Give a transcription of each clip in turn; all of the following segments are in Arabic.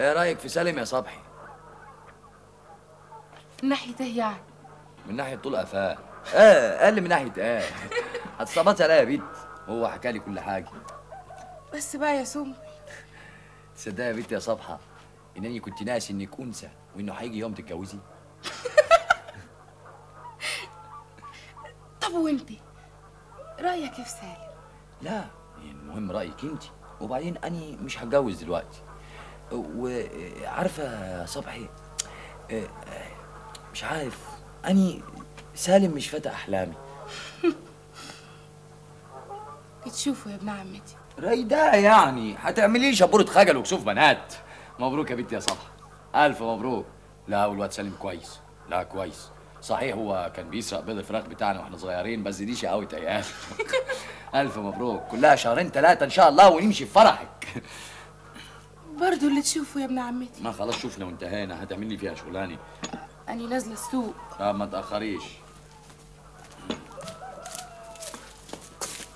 إيه رأيك في سالم يا صبحي؟ من ناحية إيه يعني؟ من ناحية طول قفاه. آه قال لي من ناحية إيه؟ هتصبت عليا يا بنت. هو حكى لي كل حاجة. بس بقى يا سم تصدقي يا بنت يا صبحة إنني كنت ناسي إنك أنثى وإنه هيجي يوم تتجوزي؟ طب وأنت؟ رأيك إيه في سالم؟ لا يعني المهم رأيك أنت. وبعدين اني مش هتجوز دلوقتي. وعارفة يا صبحي آه، آه، مش عارف أني سالم مش فتى أحلامي. تشوفوا يا ابن عمتي. رايدة يعني هتعملي شبورة خجل وكسوف بنات. مبروك يا بنتي يا صبحي. ألف مبروك. لا والواد سالم كويس. لا كويس. صحيح هو كان بيسرق بيض الفراخ بتاعنا وإحنا صغيرين بس دي شقاوة عيال ألف مبروك. كلها شهرين ثلاثة إن شاء الله ونمشي في فرحك. برضو اللي تشوفوا يا ابن عمتي. ما خلاص شفنا وانتهينا هتعملي فيها شغلاني أني نازلة السوق. لا ما تأخريش.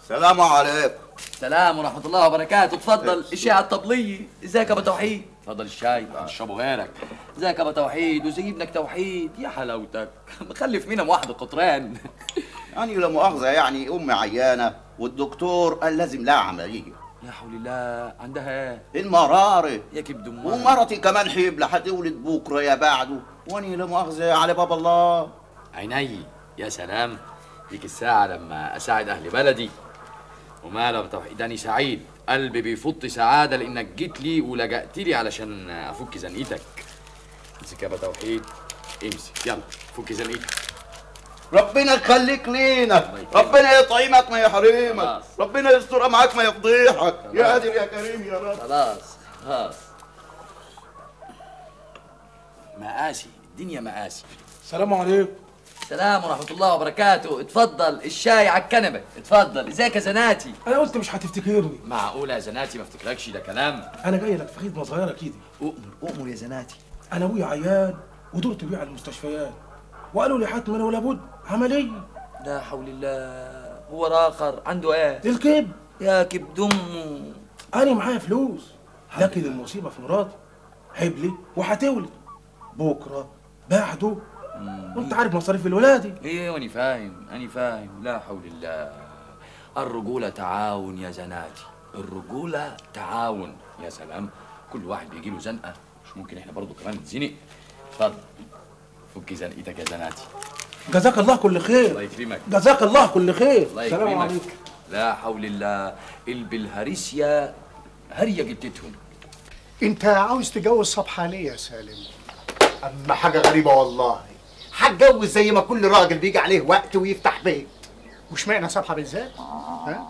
السلام عليكم. سلام ورحمة الله وبركاته. اتفضل الشاي على الطبلية. إزيك يا أبو توحيد؟ اتفضل الشاي. اشربه غيرك. إزيك يا أبو توحيد؟ وزي ابنك توحيد. يا حلاوتك. مخلف منهم واحد قطران. يعني لا مؤاخذة يعني أمي عيانة والدكتور قال لازم لها عملية. لا حول الله عندها. إيه المرارة يا كبد امها ومرتي كمان حبلة هتولد بكرة يا بعده وأني لا مؤاخذة على باب الله. عيني يا سلام. ديك الساعة لما أساعد أهل بلدي. وما لم توحيداني سعيد. قلبي بيفض سعادة لأنك جيت لي ولجأت لي علشان أفك زنقتك. امسك يا توحيد. امسك. يلا فك زنقتك. ربنا يخليك لينا. ربنا يطعمك ما يحرمك خلاص. ربنا يستر معاك ما يفضيحك يا. قادر يا كريم يا رب. خلاص خلاص. مقاسي الدنيا مقاسي السلام عليكم. السلام ورحمة الله وبركاته. اتفضل الشاي على الكنبة. اتفضل إزيك يا زناتي؟ أنا قلت مش هتفتكرني معقولة يا زناتي ما افتكركش ده كلام. أنا جاي لك في خدمة صغيرة كده. أؤمر أؤمر يا زناتي. أنا أبويا عيان ودرت بيه على المستشفيات. وقالوا لي حتما ولا بد. عمليه لا حول الله. هو راخر عنده إيه؟ الكب يا كبد امه أنا معايا فلوس. لكن المصيبة في مراتي. حبلي وهتولد بكرة بعده. وانت عارف مصاريف الولاده إيه واني فاهم اني فاهم. لا حول الله. الرجولة تعاون يا زناتي. الرجولة تعاون يا سلام. كل واحد بيجي له زنقة. مش ممكن إحنا برضو كمان نتزنق؟ اتفضل. فكي زنقتك يا زناتي. جزاك الله كل الله خير يكرمك. جزاك الله كل خير. الله السلام يكرمك. عليكم. لا حول الله البلهارسيا هرية جدتهم. انت عاوز تجوز صبحة ليه يا سالم؟ أما حاجة غريبة والله. هتجوز زي ما كل راجل بيجي عليه وقت ويفتح بيت. واشمعنى صبحة بالذات؟ ها؟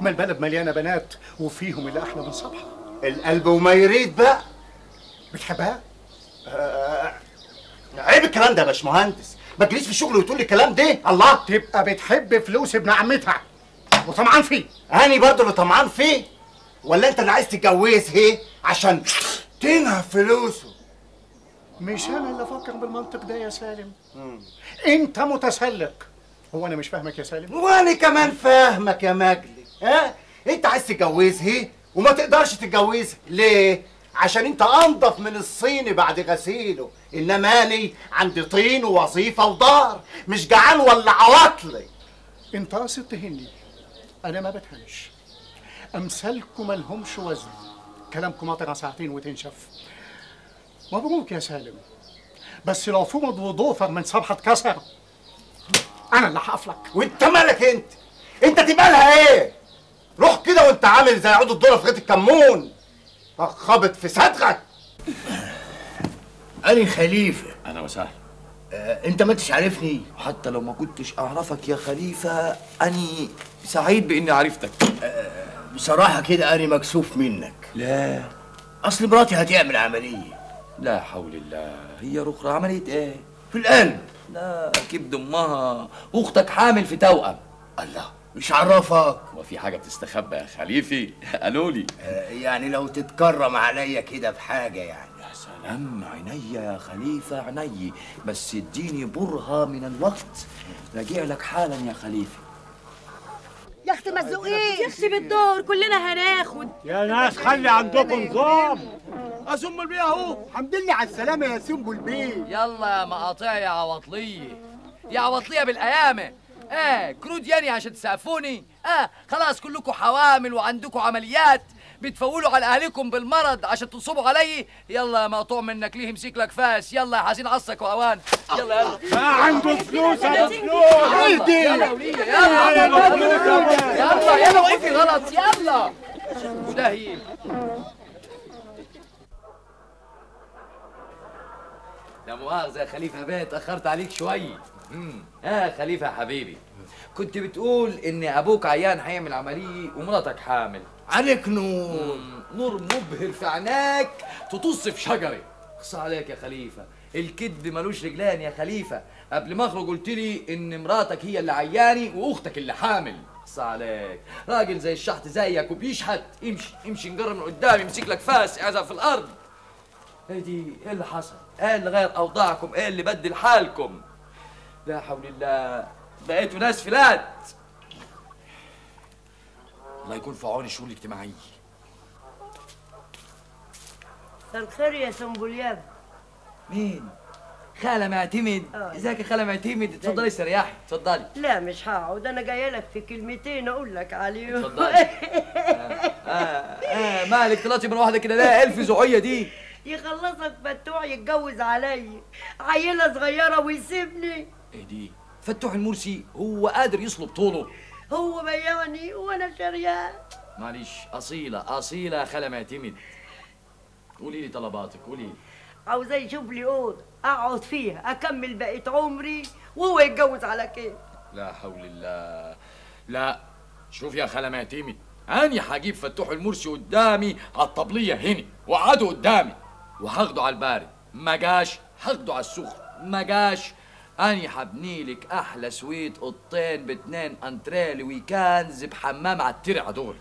ما البلد مليانة بنات وفيهم اللي أحلى من صبحة. القلب وما يريد بقى. بتحبها؟ عيب الكلام ده يا باشمهندس. ما تجيليش في الشغل وتقول لي الكلام ده؟ الله. تبقى بتحب فلوس ابن عمتها. وطمعان فيه. هاني برضه اللي طمعان فيه؟ ولا أنت اللي عايز تتجوزها عشان تنهب فلوسه. مش أنا اللي أفكر بالمنطق ده يا سالم. أنت متسلق. هو أنا مش فاهمك يا سالم. وأنا كمان فاهمك يا مجدي ها؟ أنت عايز تتجوزها وما تقدرش تتجوزها ليه؟ عشان انت انضف من الصيني بعد غسيله. انما اني عندي طين ووظيفة ودار مش جعان ولا عواطلي. انت قاصد تهني. أنا ما بتهنش. امثالكم ملهمش وزن. كلامكم قطع ساعتين وتنشف. مبروك يا سالم. بس لو فمض وضوفر من صبحة اتكسر أنا اللي هقفلك وانت مالك انت؟ انت تبقى لها إيه؟ روح كده وانت عامل زي عود الذره في غيط الكمون. خبط في صدغك أنا خليفة. أنا وسهلا. آه، أنت ما انتش عارفني حتى لو ما كنتش أعرفك يا خليفة أني سعيد بإني عرفتك. بصراحة كده أنا مكسوف منك. لا. أصل مراتي هتعمل عملية. لا حول الله. هي رخرة. عملت إيه؟ في القلب. لا كبد أمها. أختك حامل في توأم. الله. مش عرفك. وفي حاجة بتستخبى يا خليفي؟ قالوا لي. آه، يعني لو تتكرم عليا كده بحاجة يعني. يا سلام عيني يا خليفة عيني. بس اديني برهة من الوقت. راجع لك حالا يا خليفة يا أختي ما تزقيش يا أختي بالدور كلنا هناخد. يا ناس خلي عندكم نظام. يا سنبل بيه أهو. الحمد لله على السلامة يا سنبل بيه يلا يا مقاطع يا عواطلية. يا عواطلية بالقيامة آه كرود يعني عشان تسقفوني. آه خلاص كلكم حوامل وعندكم عمليات. بتفولوا على أهلكم بالمرض عشان تنصبوا علي. يلا يا مقطوع منك. ليه مسيك لك فاس؟ يلا يا حزين عصك وأوان. يلا يلا. ما عنده فلوس ابو فلوس. يلا. ايدي يلا يلا. يلا يلا. وقفي غلط. يلا. وداهي لا مؤاخذة يا خليفة بيه اتأخرت عليك شوية مم. آه خليفة يا حبيبي. كنت بتقول إن أبوك عيان هيعمل عملية ومراتك حامل. عليك نور. مم. نور مبهر في عيناك تطص في شجرة. اخصى عليك يا خليفة. الكذب ملوش رجلان يا خليفة. قبل ما أخرج قلت لي إن مراتك هي اللي عياني وأختك اللي حامل. اخصى عليك. راجل زي الشحت زيك وبيشحت. امشي امشي نجرب من قدام يمسك لك فاس اعزق في الأرض. إيه دي إيه اللي حصل؟ إيه اللي غير أوضاعكم؟ إيه اللي بدل حالكم؟ لا حول الله. بقيتوا ناس فلات. الله يكون في عون الشؤون الاجتماعية. مساء الخير يا سنبلياب مين؟ خالة معتمد. آه. ازيك يا خالة معتمد؟ اتفضلي استريحي. اتفضلي لا مش هقعد. أنا جاية لك في كلمتين أقول لك عليهم. اتفضلي. آه آه مالك؟ طلعتي من واحدة كده. لا ألف زعية دي. يخلصك فتوح يتجوز عليا عيلة صغيرة ويسيبني. إيه دي؟ فتوح المرسي هو قادر يصلب طوله. هو بيعني وأنا شريان معلش أصيلة أصيلة يا خالة معتمد. قولي لي طلباتك قولي لي. عاوزاه يشوف لي اوضه أقعد فيها أكمل بقية عمري وهو يتجوز على كيف لا حول الله. لا شوف يا خالة معتمد. أنا هجيب فتوح المرسي قدامي على الطبلية هنا وقعده قدامي وهاخده على البارد. ما جاش هاخده على السخن ما جاش. أنا هبني لك أحلى suite أوضتين باتنين أنتريه ويكانز بحمام على الترعة دول.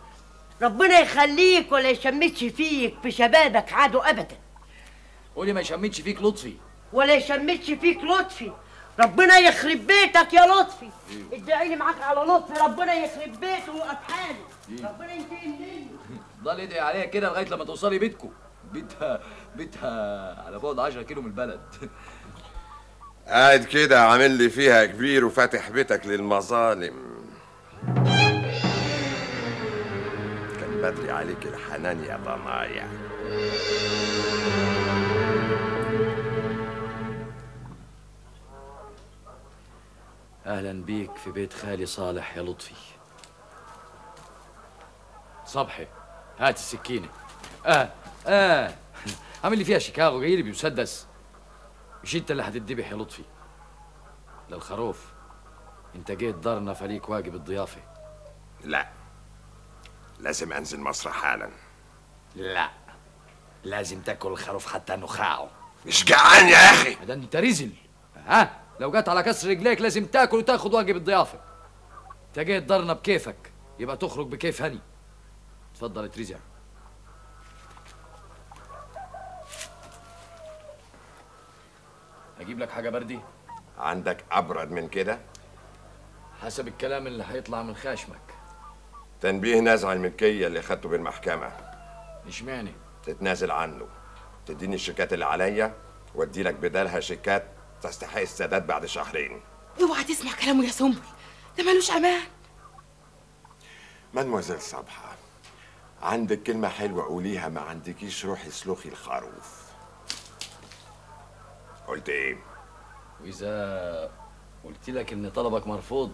ربنا يخليك ولا يشمتش فيك في شبابك عدو ابدا. قولي ما يشمتش فيك لطفي. ولا يشمتش فيك لطفي. ربنا يخرب بيتك يا لطفي. ادعي لي معاك على لطفي. ربنا يخرب بيته ويوقف حالي ربنا ينتقم مني ضل ادعي عليها كده لغاية لما توصلي بيتكم بيتها بيتها على بعد 10 كيلو من البلد. قاعد كده عامل لي فيها كبير وفاتح بيتك للمظالم. كان بدري عليك الحنان يا ضنايا أهلا بيك في بيت خالي صالح يا لطفي. صبحي هات السكينة. آه آه. عامل لي فيها شيكاغو جاي لي بمسدس مش انت اللي هتدبح يا لطفي. للخروف. انت جيت دارنا فليك واجب الضيافة. لا. لازم أنزل مصر حالا. لا. لازم تاكل الخروف حتى نخاعه. مش جعان يا أخي؟ ده أنت رزل. ها؟ لو جت على كسر رجليك لازم تاكل وتاخد واجب الضيافة. انت جيت دارنا بكيفك. يبقى تخرج بكيف هني. اتفضل اترزع أجيب لك حاجة بردي؟ عندك أبرد من كده؟ حسب الكلام اللي هيطلع من خشمك. تنبيه نزع الملكية اللي خدته بالمحكمة. إشمعنى؟ تتنازل عنه. تديني الشيكات اللي عليا وأدي لك بدالها شيكات تستحق السداد بعد شهرين. اوعى تسمع كلامه يا سنبل ده ملوش أمان. مدموزيل صبحة عندك كلمة حلوة قوليها ما عندكيش روحي اسلخي الخروف. قلت إيه؟ وإذا قلت لك إن طلبك مرفوض.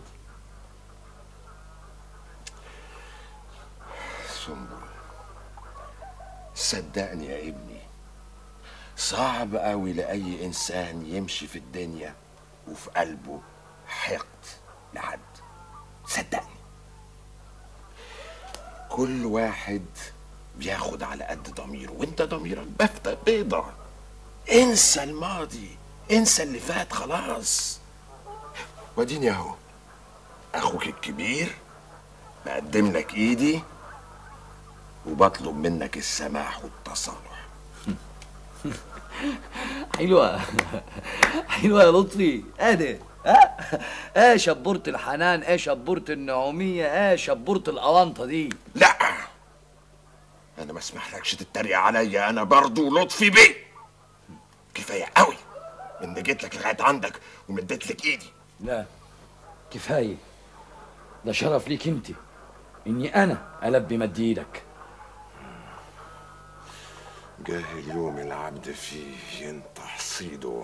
سنبل صدقني يا ابني صعب قوي لأي إنسان يمشي في الدنيا وفي قلبه حقد لحد. صدقني. كل واحد بياخد على قد ضميره وأنت ضميرك بفتة بيضة. انسى الماضي انسى اللي فات خلاص. واديني اهو أخوك الكبير بقدم لك إيدي وبطلب منك السماح والتصالح. حلوة. حلوة يا لطفي. أدي. ها؟ إيه شبورة الحنان إيه شبورة النعومية إيه شبورة الأونطة دي؟ لا. ما أنا ما أسمحلكش تتريق عليا. أنا برضو لطفي بيه كفاية قوي. ان جيت لك لغاية عندك ومديت لك إيدي. لا كفاية. ده شرف ليك أنت. إني أنا ألبي مد إيدك. جاه اليوم العبد فيه ينطح صيده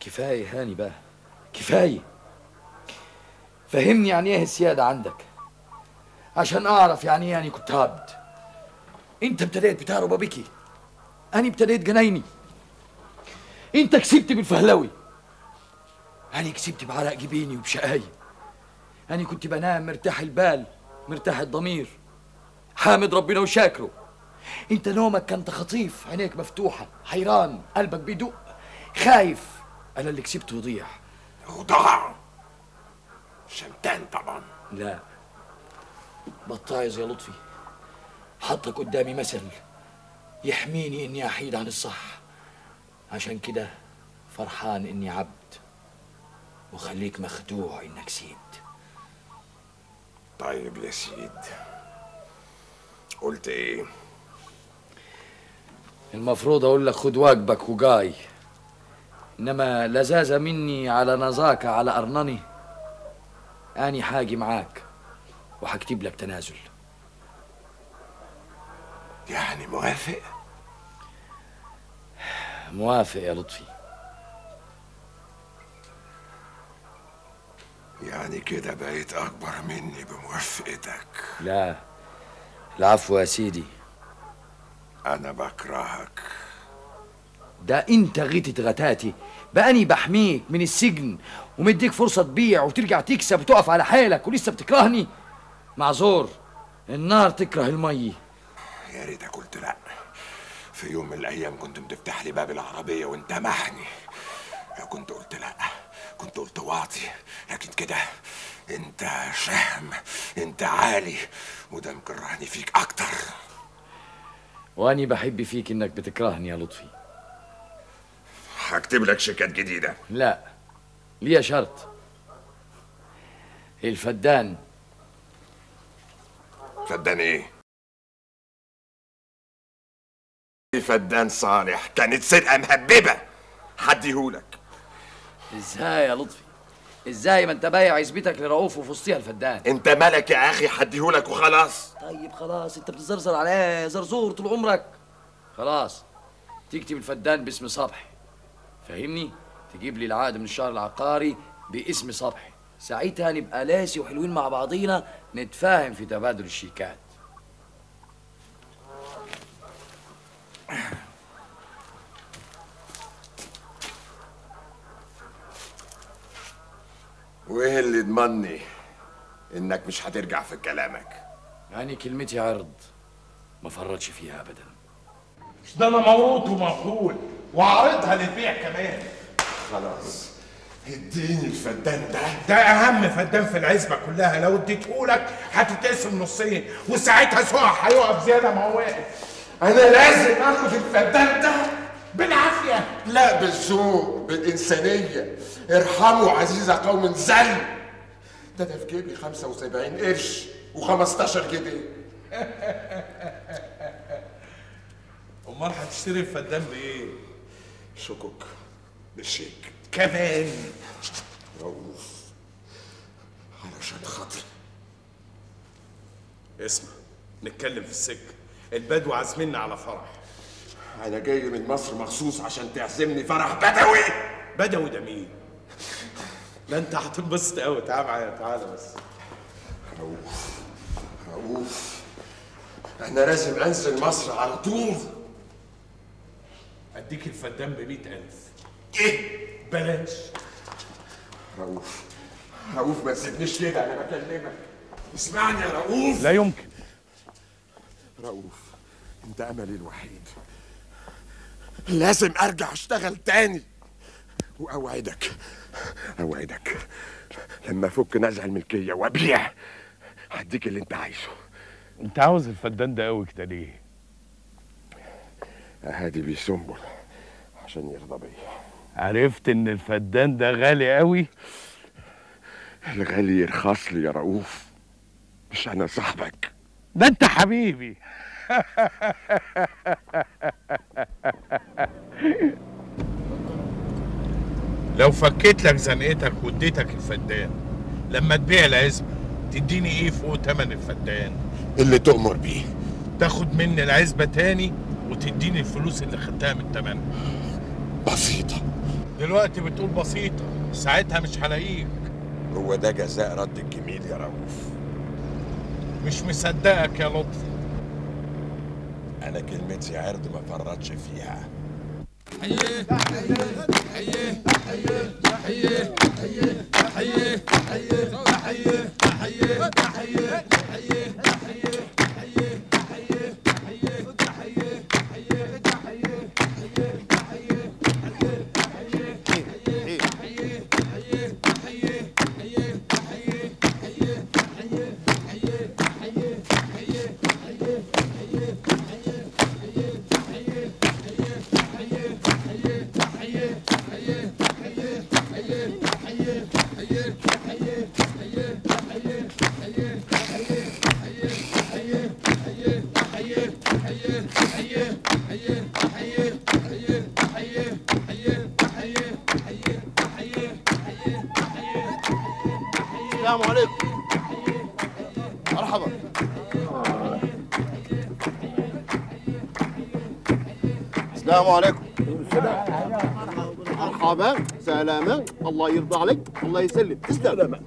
كفاية هاني بقى. كفاية. فهمني يعني إيه السيادة عندك. عشان أعرف يعني إيه يعني كنت عبد. أنت ابتديت بتهرب بكي. أنا ابتديت جنايني. أنت كسبت بالفهلوي. أنا كسبت بعرق جبيني وبشقاي. أنا كنت بنام مرتاح البال مرتاح الضمير. حامد ربنا وشاكره. أنت نومك كان تخطيف عينيك مفتوحة حيران قلبك بيدق خايف. أنا اللي كسبته يضيع وضاع. شمتان طبعا. لا. بطايز يا لطفي. حطك قدامي مثل. يحميني إني أحيد عن الصح. عشان كده فرحان إني عبد. وخليك مخدوع إنك سيد. طيب يا سيد قلت إيه؟ المفروض أقول لك خد واجبك وجاي. إنما لزازة مني على نزاكة على أرنني. آني حاجي معاك وهكتب لك تنازل. يعني موافق؟ موافق يا لطفي. يعني كده بقيت أكبر مني بموافقتك. لا. العفو يا سيدي. أنا بكرهك. ده أنت غيتة غتاتي. بقاني بحميك من السجن ومديك فرصة تبيع وترجع تكسب وتقف على حالك ولسه بتكرهني. معذور النار تكره المي. يا ريتك قلت لا. في يوم من الأيام كنت بتفتح لي باب العربية وانت محني لو كنت قلت لا كنت قلت واطي لكن كده انت شهم انت عالي وده مكرهني فيك أكتر. وأني بحب فيك إنك بتكرهني يا لطفي. هكتب لك شيكات جديدة. لا ليا شرط. الفدان. فدان إيه؟ فدان صالح؟ كانت سرقه مهببه هديهولك إزاي يا لطفي؟ إزاي ما أنت بايع عزبتك لرؤوف وفي وسطيها الفدان؟ أنت مالك يا أخي هديهولك وخلاص. طيب خلاص أنت بتزرزر عليه زرزور طول عمرك. خلاص تكتب الفدان باسم صبحي فاهمني تجيب لي العقد من الشهر العقاري باسم صبحي ساعتها نبقى لاسي وحلوين مع بعضينا نتفاهم في تبادل الشيكات. وايه اللي يضمني انك مش هترجع في كلامك؟ يعني كلمتي عرض ما فرطش فيها ابدا. ده أنا موروث ومفعول وعارضها للبيع كمان. خلاص. اديني الفدان ده. ده أهم فدان في العزبة كلها. لو اديتهولك هتتقسم نصين وساعتها سوح هيقف زيادة ما هو واقف. أنا لازم اخد الفدان ده بالعافية. لا بالذوق بالإنسانية. ارحموا عزيز قوم ذل ده ده في جيبي 75 قرش و15 جنيه. أمال هتشتري الفدان بإيه؟ شكوك بالشيك. كمان. رؤوف علشان خاطري اسمع نتكلم في السكة. البدو عازمنا على فرح. أنا جاي من مصر مخصوص عشان تعزمني فرح بدوي. بدوي ده مين؟ ده أنت هتنبسط قوي تعال معايا تعالى بس. رؤوف رؤوف أنا لازم انزل مصر على طول. أديك الفدان ب ألف. إيه؟ بلاش. رؤوف رؤوف ما تسيبنيش كده أنا بكلمك. اسمعني يا رؤوف. لا يمكن. رؤوف انت املي الوحيد. لازم أرجع أشتغل تاني. وأوعدك أوعدك لما افك نزع الملكية وابيع هديك اللي أنت عايزه. أنت عاوز الفدان ده قوي كده ليه؟ هادي بيه سنبل عشان يرضى بيا. عرفت إن الفدان ده غالي قوي الغالي يرخص لي يا رؤوف مش أنا صاحبك. ده انت حبيبي. لو فكيت لك زنقتك واديتك الفدان لما تبيع العزبة تديني إيه فوق تمن الفدان؟ اللي تؤمر بيه. تاخد مني العزبة تاني وتديني الفلوس اللي خدتها من تمنها. بسيطة. دلوقتي بتقول بسيطة ساعتها مش هلاقيك. هو ده جزاء رد الجميل يا رؤوف. مش مصدقك يا لطفي أنا كلمتي عرض ما فرطش فيها السلام السلام عليكم. مرحبا سلامة. الله يرضى عليك الله يسلم. تسلم.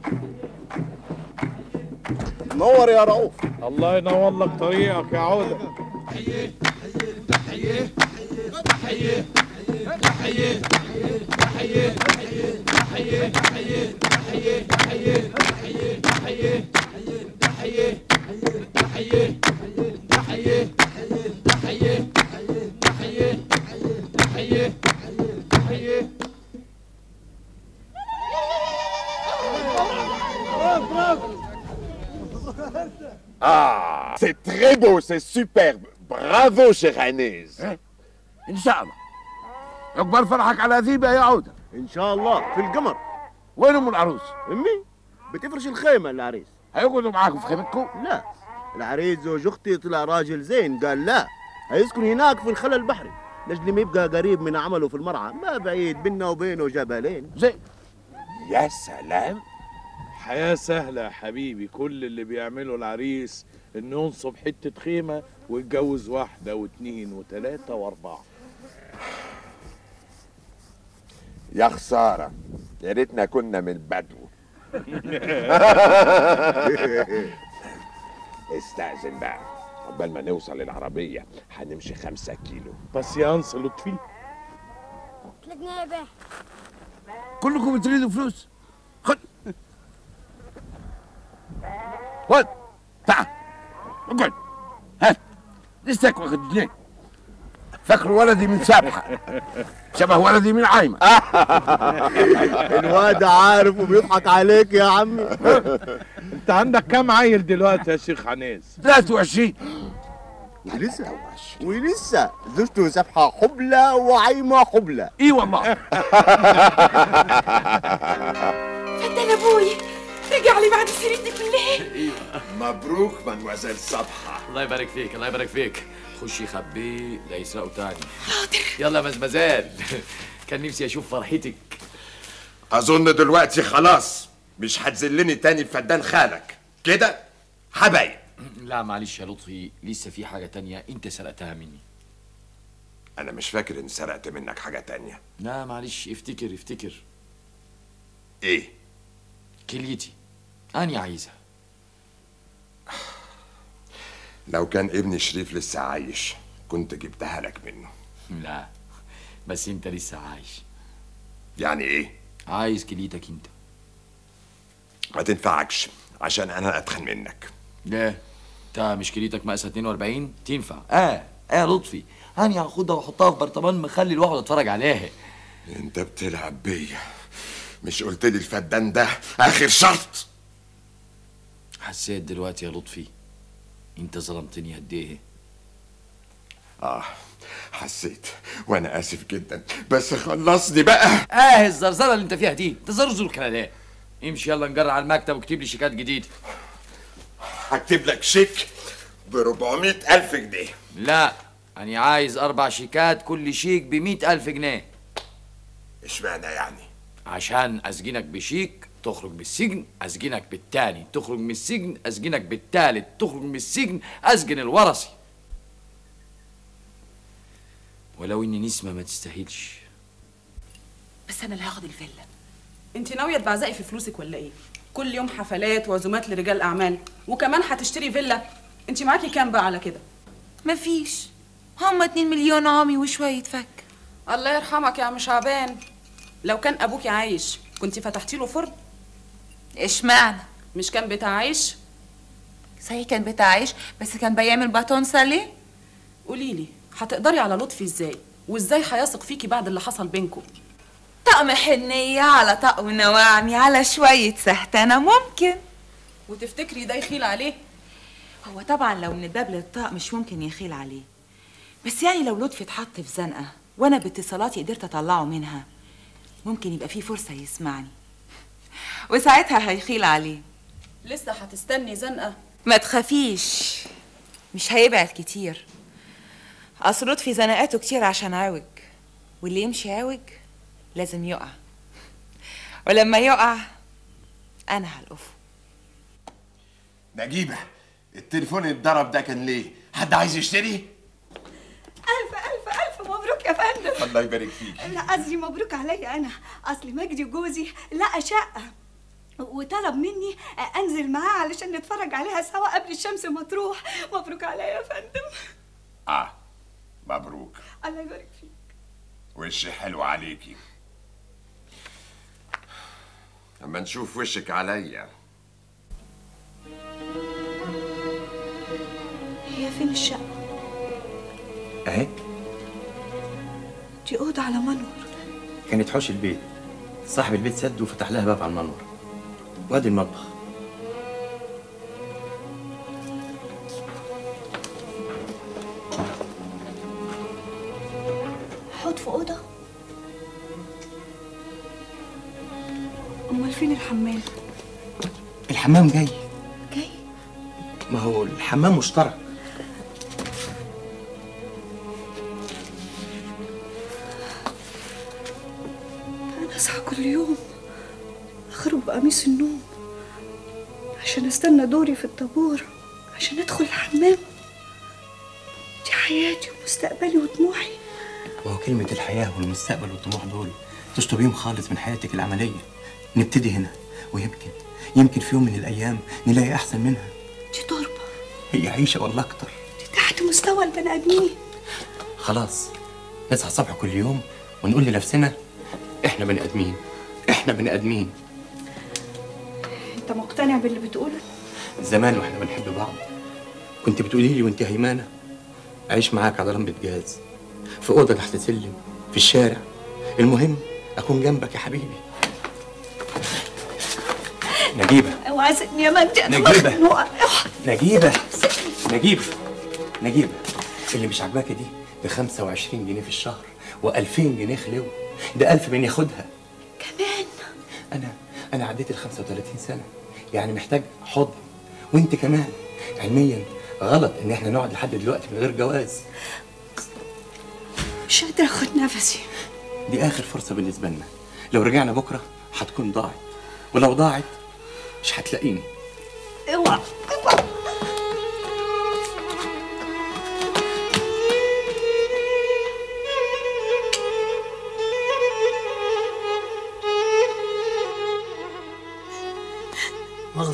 نور يا رؤوف. الله ينور لك طريقك يا عودة. Ah, c'est très beau, c'est superbe. Bravo, cher Agnès. ان شاء الله اكبر فرحك على ذيبه يا عودة. ان شاء الله في القمر. وين ام العروس؟ أمي بتفرش الخيمة العريس. هيقعدوا معاكم في خيمتكم؟ لا. العريس زوج أختي طلع راجل زين قال لا. هيسكن هناك في الخلا البحري. لاجل ما يبقى قريب من عمله في المرعى ما بعيد بيننا وبينه جبلين. زين. يا سلام. حياة سهلة يا حبيبي. كل اللي بيعمله العريس انه ينصب حتة خيمة ويتجوز واحدة واثنين وثلاثة وأربعة. يا خسارة يا ريتنا كنا من بدو. استأذن بقى. عقبال ما نوصل العربية هنمشي خمسة كيلو. بس يا انس لطفي. ثلاث جنيه يا بيه. كلكم تريدوا فلوس؟ خد تعال. اقعد. هات لسك واخد جنيه فاكر ولدي من سابحة شبه ولدي من عايمة. الواد عارف وبيضحك عليك يا عمي. انت عندك كام عيل دلوقتي يا شيخ عنيس؟ 23 ولسه؟ ولسه؟ زوجته سفحة حبلى وعايمة حبلى. إي والله. فدان أبوي. رجع لي بعد سنين كلها مبروك مدموزيل صبحة. الله يبارك فيك الله يبارك فيك. خشي خبيه لا يسرقوا تاني حاضر. يلا يا مزمزال. كان نفسي أشوف فرحتك. أظن دلوقتي خلاص. مش هتذلني تاني في فدان خالك. كده؟ حبايب. لا معلش يا لطفي. لسه في حاجة تانية أنت سرقتها مني. أنا مش فاكر إني سرقت منك حاجة تانية. لا معلش. افتكر افتكر. إيه؟ كليتي. أنا عايزها. لو كان ابني شريف لسه عايش كنت جبتها لك منه. لا بس أنت لسه عايش. يعني إيه؟ عايز كليتك أنت. ما تنفعكش عشان أنا أتخن منك. لا انت مش كليتك مقاسها 42 تنفع. آه آه لطفي. هاني هاخدها وأحطها في برطمان مخلي واقعد اتفرج عليها. أنت بتلعب بيا. مش قلت لي الفدان ده آخر شرط؟ حسيت دلوقتي يا لطفي إنت ظلمتني قد إيه؟ آه حسيت وأنا آسف جدا. بس خلصني بقى. آه الزرزره اللي أنت فيها دي تزرزر ليه امشي يلا نجرع على المكتب واكتب لي شيكات جديده هكتب لك شيك ب 400 ألف جنيه. لا أنا عايز أربع شيكات كل شيك بمئة ألف جنيه. إشمعنى يعني؟ عشان أسجنك بشيك تخرج من السجن أسجنك بالتاني تخرج من السجن أسجنك بالتالت تخرج من السجن أسجن الورثي. ولو إن نسمة ما تستاهلش. بس أنا اللي هاخد الفيلا. أنت ناوية تبعزقي في فلوسك ولا إيه؟ كل يوم حفلات وعزومات لرجال أعمال. وكمان هتشتري فيلا. أنت معاكي كام بقى على كده؟ مفيش. هما 2 مليون عمي وشوية فك الله يرحمك يا عم شعبان لو كان ابوكي عايش كنت فتحتي له فرن؟ اشمعنى مش كان بتاع عيش صحيح كان بتاع عيش بس كان بيعمل باتون ساليه قولي لي هتقدري على لطفي إزاي؟ وإزاي هيثق فيكي بعد اللي حصل بينكم؟ طقم حنية على طقم نواعمي على شوية سهتانة ممكن. وتفتكري ده يخيل عليه؟ هو طبعا لو من الباب للطاق مش ممكن يخيل عليه. بس يعني لو لطفي اتحط في زنقة وأنا بإتصالاتي قدرت أطلعه منها ممكن يبقى في فرصة يسمعني. وساعتها هيخيل عليه لسه هتستني زنقة. ما تخافيش مش هيبعد كتير. أصل لطفي زنقاته كتير عشان عوج واللي يمشي عوج لازم يقع. ولما يقع أنا هلقفه. نجيبة. التليفون اللي اتضرب ده كان ليه؟ حد عايز يشتري؟ ألف ألف ألف. مبروك يا فندم. الله يبارك فيك. لا قصدي مبروك عليا أنا. أصل مجدي جوزي لقى شقة وطلب مني أنزل معاه علشان نتفرج عليها سوا قبل الشمس ما تروح. مبروك عليا يا فندم. آه مبروك. الله يبارك فيك. وش حلو عليكي. أما نشوف وشك عليا. هي فين الشقة؟ أهي. دي أوضة على منور. كانت حوش البيت. صاحب البيت سد وفتح لها باب على المنور. وادي المطبخ. حوض في أوضة. أمال فين الحمام؟ الحمام جاي. جاي؟ ما هو الحمام مشترك أنا أصحى كل يوم. أخرج بقميص النوم عشان أستنى دوري في الطابور عشان أدخل الحمام. دي حياتي ومستقبلي وطموحي. وهو كلمة الحياة والمستقبل والطموح دول تشطبيهم خالص من حياتك العملية. نبتدي هنا ويمكن يمكن في يوم من الأيام نلاقي أحسن منها. دي تربة. هي عيشة ولا أكتر. دي تحت مستوى البني آدمين. خلاص نصحى الصبح كل يوم ونقول لنفسنا إحنا بني آدمين إحنا بني آدمين. أنت مقتنع باللي بتقوله؟ زمان وإحنا بنحب بعض كنت بتقولي لي وانت هيمانة أعيش معاك على لمبة جاز في أوضة تحت سلم في الشارع. المهم أكون جنبك يا حبيبي. نجيبة. أوعى سيبني يا مجدي. مخنوقة أوعى. نجيبة. نجيبة. نجيبة. اللي مش عاجباكي دي ب 25 جنيه في الشهر و2000 جنيه خلو. ده 1000 من ياخدها. كمان؟ أنا أنا عديت ال 35 سنة. يعني محتاج حضن. وأنت كمان. علميا غلط إن إحنا نقعد لحد دلوقتي من غير جواز. مش قادرة أخد نفسي. دي آخر فرصة بالنسبة لنا. لو رجعنا بكرة هتكون ضاعت. ولو ضاعت مش هتلاقيني. اوعى اوعى.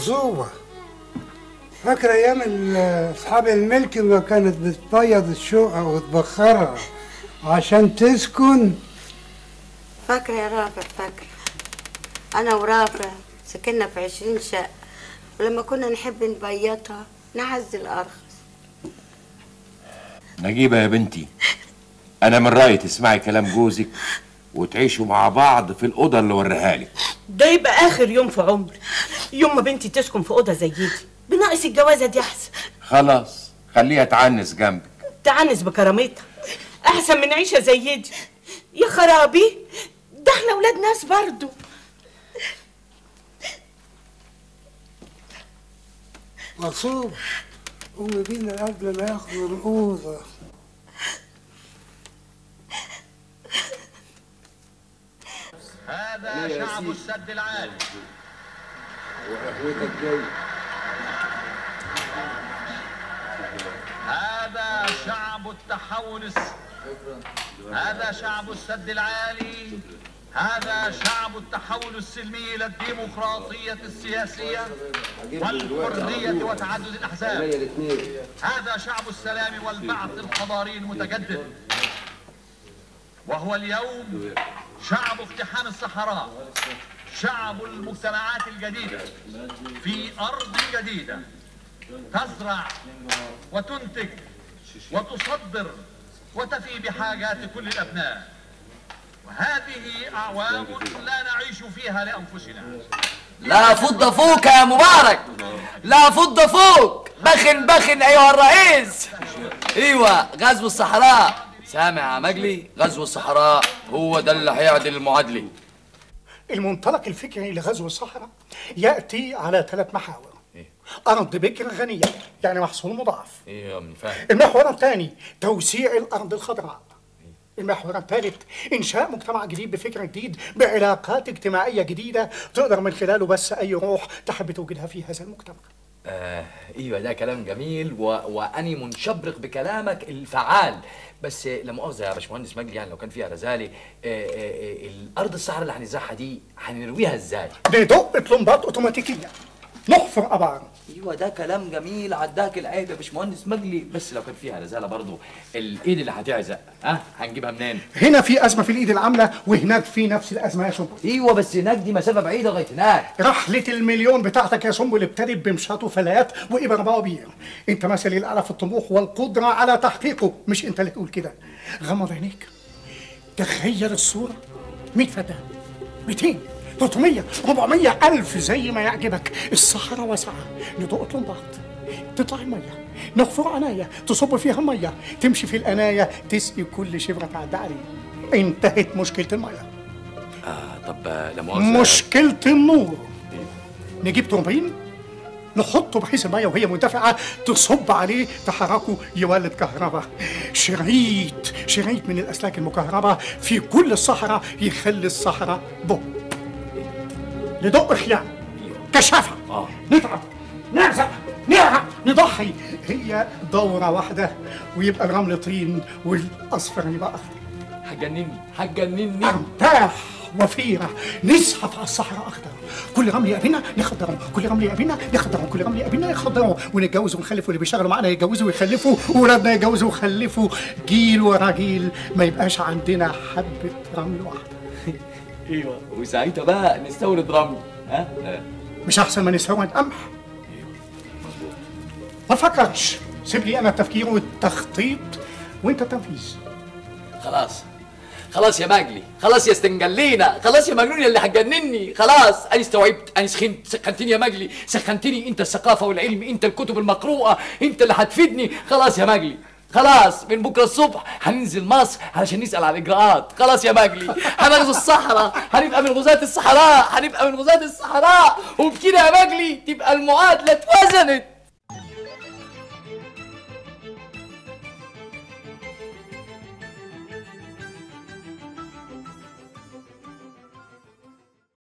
مغصوبة فاكرة أيام أصحاب الملك ما كانت بتبيض الشقة وتبخرها عشان تسكن؟ فاكرة يا رافع فاكرة أنا ورافع سكننا في عشرين شقة. ولما كنا نحب نبيضها نعزل أرخص نجيبة يا بنتي. أنا من رأيي تسمعي كلام جوزك. وتعيشوا مع بعض في الأوضة اللي وريها لك. ده يبقى آخر يوم في عمري. يوم ما بنتي تسكن في أوضة زي دي. بناقص الجوازة دي أحسن. خلاص خليها تعنس جنبك. تعنس بكرامتها. أحسن من عيشة زي دي. يا خرابي ده إحنا ولاد ناس برضو. مغصوبة قومي بينا قبل ما ياخدوا الأوضة. هذا شعب السد العالي. وقهوتك جاي. هذا شعب التحول. هذا شعب السد العالي. هذا شعب التحول السلمي إلى الديمقراطية السياسية والحرية وتعدد الأحزاب. هذا شعب السلام والبعث الحضاري المتجدد. وهو اليوم شعب اقتحام الصحراء شعب المجتمعات الجديدة في أرض جديدة. تزرع وتنتج وتصدر وتفي بحاجات كل الأبناء. وهذه أعوام لا نعيش فيها لأنفسنا. لا فض فوق يا مبارك. لا فض فوق بخن بخن أيها الرئيس. إيوه غزو الصحراء. سامع يا مجلي غزو الصحراء هو ده اللي هيعدل المعادلة. المنطلق الفكري لغزو الصحراء يأتي على ثلاث محاور. أرض بكر غنية يعني محصول مضاعف. أيوه من فاهم. المحور الثاني توسيع الأرض الخضراء. المحور الثالث إنشاء مجتمع جديد بفكر جديد بعلاقات اجتماعية جديدة تقدر من خلاله بس أي روح تحب توجدها في هذا المجتمع. آه إيوه ده كلام جميل. و... وأني منشبرق بكلامك الفعال. بس لا مؤاخذه يا باشمهندس مجدي يعني لو كان فيها رزالي آه آه آه الأرض الصحراء اللي هنزرعها دي هنرويها إزاي؟ بدق طلمبات أوتوماتيكية. نحفر أبار أيوه ده كلام جميل. عداك العيب يا باشمهندس مجلي. بس لو كان فيها رزالة برضه الإيد اللي هتعزق ها؟ هنجيبها منين؟ هنا في أزمة في الإيد العاملة وهناك في نفس الأزمة يا سنبل أيوه بس هناك دي مسافة بعيدة لغاية هناك. رحلة المليون بتاعتك يا سنبل ابتدت بمشاط وفلات وإبر بوابير أنت مثل الأعلى في الطموح والقدرة على تحقيقه. مش أنت اللي تقول كده. غمض عينيك. تخيل الصورة. 100 فدان 200 300 400 ألف زي ما يعجبك. الصحراء واسعة ندق طلمبات تطلع المية نحفر عناية تصب فيها المية تمشي في الأناية تسقي كل شبرة تعدي عليه انتهت مشكلة المية. آه طب لا مؤاخذة. مشكلة النور. نجيب توربين نحطه بحيث المية وهي مندفعة تصب عليه تحركه يولد كهرباء. شريط شريط من الأسلاك المكهربة في كل الصحراء يخلي الصحراء بو ندق خيام كشافة آه. نتعب نعزق نعرق نضحي. هي دورة واحدة ويبقى الرمل طين والأصفر يبقى أخضر. هتجنني هتجنني ارتاح وفيرة. نزحف على الصحراء أخضر. كل رمل يقابلنا نخضرهم كل رمل يقابلنا نخضرهم كل رمل يقابلنا نخضرهم ونتجوز ونخلف واللي بيشتغلوا معانا يتجوزوا ويخلفوا. وولادنا يتجوزوا ويخلفوا. جيل ورا جيل. ما يبقاش عندنا حبة رمل واحدة. أيوه. وساعتها بقى نستورد رمل ها. مش أحسن ما نستورد قمح؟ ما تفكرش. سيب لي أنا التفكير والتخطيط وأنت التنفيذ. خلاص. خلاص يا مجلي خلاص يا استنجلينا. خلاص يا مجنون اللي هتجنني. خلاص. أنا استوعبت. أنا سخنت. سخنتني يا مجلي سخنتني أنت الثقافة والعلم. أنت الكتب المقروءة. أنت اللي هتفيدني. خلاص يا مجلي خلاص من بكرة الصبح هننزل مصر علشان نسأل على الإجراءات. خلاص يا مجلي هنغزو الصحراء هنبقى من غزاة الصحراء هنبقى من غزاة الصحراء. وبكده يا مجلي تبقى المعادلة اتوزنت.